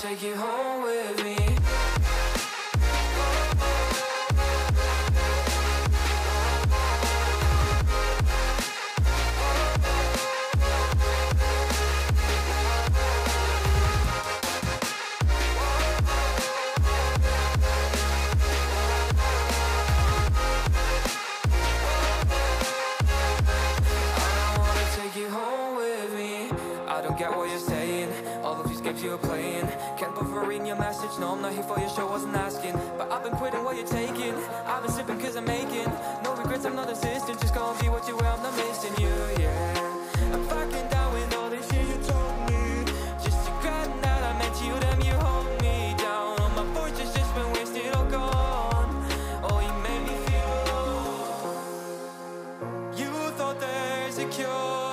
take you home with don't get what you're saying. All of these games you're playing. Can't bother reading your message. No, I'm not here for your show, wasn't asking. But I've been quitting what you're taking. I've been sipping cause I'm making. No regrets, I'm not insisting. Just gonna be what you were, I'm not missing you, yeah. I'm fucking down with all this shit you told me. Just regretting that I met you, damn, you hold me down. All my fortune's just been wasted, all gone. Oh, you made me feel alone. You thought there's a cure